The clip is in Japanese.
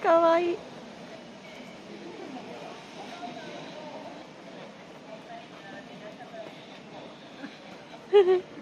かわいい。